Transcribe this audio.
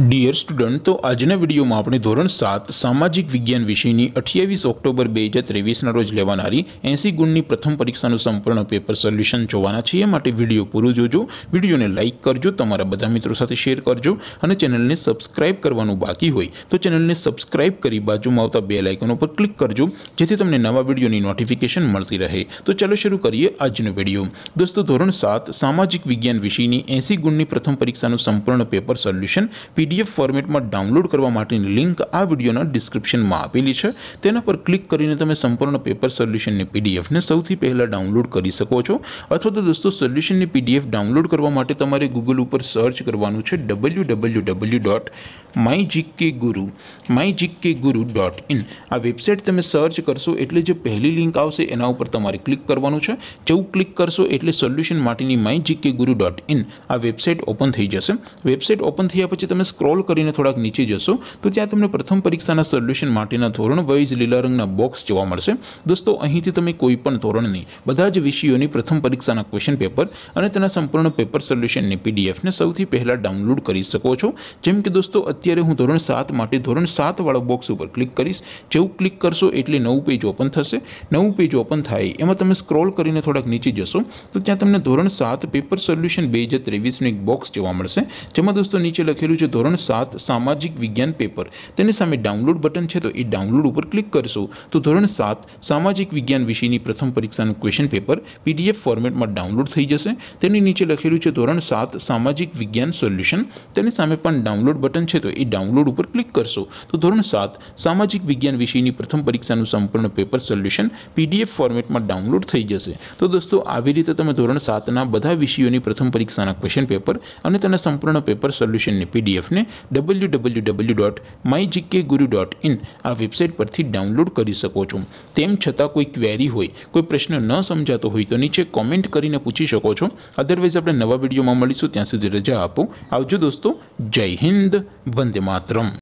Dear student તો આજના વિડીયોમાં આપણે ધોરણ સાત, સામાજિક વિજ્ઞાન વિષયની અઠ્યાવીસ ઓક્ટોબર બે હજાર ત્રેવીસના રોજ લેવાનારી એંસી ગુણની પ્રથમ પરીક્ષાનું સંપૂર્ણ પેપર સોલ્યુશન જોવાના છીએ. માટે વીડિયો પૂરું જોજો. વિડીયોને લાઇક કરજો, તમારા બધા મિત્રો સાથે શેર કરજો અને ચેનલને સબસ્ક્રાઇબ કરવાનું બાકી હોય તો ચેનલને સબસ્ક્રાઇબ કરી બાજુમાં આવતા બે લાઇકન પર ક્લિક કરજો, જેથી તમને નવા વિડીયોની નોટિફિકેશન મળતી રહે. તો ચાલો શરૂ કરીએ આજનો વીડિયો. દોસ્તો, ધોરણ સાત, સામાજિક વિજ્ઞાન વિષયની એંસી ગુણની પ્રથમ પરીક્ષાનું સંપૂર્ણ પેપર સોલ્યુશન પીડીએફ ફોર્મેટમાં ડાઉનલોડ કરવા માટેની લિંક આ વિડીયોના ડિસ્ક્રિપ્શનમાં આપેલી છે તેના પર ક્લિક કરીને તમે સંપૂર્ણ પેપર સોલ્યુશનની પીડીએફને સૌથી પહેલાં ડાઉનલોડ કરી શકો છો અથવા તો દોસ્તો સોલ્યુશનની પીડીએફ ડાઉનલોડ કરવા માટે તમારે ગૂગલ ઉપર સર્ચ કરવાનું છે W W W dot my GK guru my GK guru dot in આ વેબસાઇટ તમે સર્ચ કરશો એટલે જે પહેલી લિંક આવશે એના ઉપર તમારે ક્લિક કરવાનું છે જેવું ક્લિક કરશો એટલે સોલ્યુશન માટેની my GK guru dot in આ વેબસાઇટ ઓપન થઈ જશે વેબસાઇટ ઓપન થયા પછી તમે સ્ક્રોલ કરીને થોડાક નીચે જશો તો ત્યાં તમને પ્રથમ પરીક્ષાના સોલ્યુશન માટેના ધોરણ વાઇઝ લીલા રંગના બોક્સ જોવા મળશે દોસ્તો અહીંથી તમે કોઈ પણ ધોરણની બધા જ વિષયોની પ્રથમ પરીક્ષાના ક્વેશ્ચન પેપર અને તેના સંપૂર્ણ પેપર સોલ્યુશનની પીડીએફને સૌથી પહેલાં ડાઉનલોડ કરી શકો છો જેમ કે દોસ્તો અત્યારે હું ધોરણ સાત માટે ધોરણ સાતવાળા બોક્સ ઉપર ક્લિક કરીશ જેવું ક્લિક કરશો એટલે નવું પેજ ઓપન થશે નવું પેજ ઓપન થાય એમાં તમે સ્ક્રોલ કરીને થોડાક નીચે જશો તો ત્યાં તમને ધોરણ સાત પેપર સોલ્યુશન બે હજાર ત્રેવીસનું એક બોક્સ જોવા મળશે જેમાં દોસ્તો નીચે લખેલું છે ધોરણ સાત સામાજિક વિજ્ઞાન પેપર તેની સામે ડાઉનલોડ બટન છે તો એ ડાઉનલોડ ઉપર ક્લિક કરશો તો ધોરણ સાત સામાજિક વિજ્ઞાન વિષયની પ્રથમ પરીક્ષાનું ક્વેશ્ચન પેપર પીડીએફ ફોર્મેટમાં ડાઉનલોડ થઈ જશે તેની નીચે લખેલું છે ધોરણ સાત સામાજિક વિજ્ઞાન સોલ્યુશન તેની સામે પણ ડાઉનલોડ બટન છે તો એ ડાઉનલોડ ઉપર ક્લિક કરશો. તો ધોરણ સાત, સામાજિક વિજ્ઞાન વિષયની પ્રથમ પરીક્ષાનું સંપૂર્ણ પેપર સોલ્યુશન પીડીએફ ફોર્મેટમાં ડાઉનલોડ થઈ જશે. તો દોસ્તો, આવી રીતે તમે ધોરણ સાતના બધા વિષયોની પ્રથમ પરીક્ષાના ક્વેશ્ચન પેપર અને તેના સંપૂર્ણ પેપર સોલ્યુશનની પીડીએફને W W W dot my GK guru dot in આ વેબસાઇટ પરથી ડાઉનલોડ કરી શકો છો. તેમ છતાં કોઈ ક્વેરી હોય, કોઈ પ્રશ્ન ન સમજાતો હોય તો નીચે કોમેન્ટ કરીને પૂછી શકો છો. અદરવાઇઝ આપણે નવા વિડીયોમાં મળીશું. ત્યાં સુધી રજા આપો. આવજો દોસ્તો. જય હિન્દ. ఇబ్బంది మాత్రం